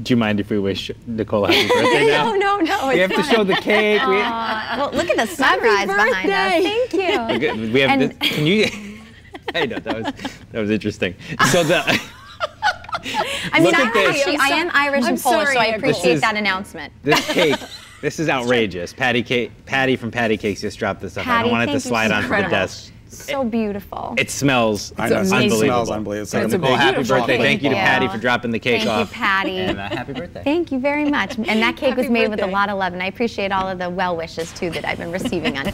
Do you mind if we wish Nicole a happy birthday now? no, no, no. We have to show the cake. We, well, look at the sunrise behind us. Thank you. Okay, we have. And- this, can you? I know that was that was interesting. So the. I mean, I, at this. actually, I am Irish I'm and Polish, sorry, so I appreciate is- that announcement. This cake, this is outrageous. Patty cake, Patty from Patty Cakes just dropped this up. I Patty, don't want it to slide so onto the desk. So beautiful. It smells I know, it unbelievable. smells unbelievable. So It's a Nicole, big happy birthday. cake. Thank you to Patty for dropping the cake off. Thank you. Patty. And uh, happy birthday. Thank you very much. And that cake was Happy made with a lot of love, and I appreciate all of the well wishes too that I've been receiving on